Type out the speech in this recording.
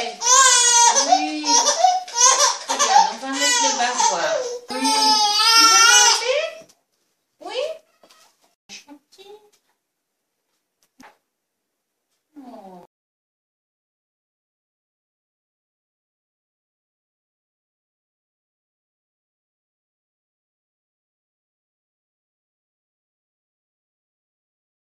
Uy! Kaya, ang pangit diba? Wow.